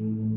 Mm-hmm.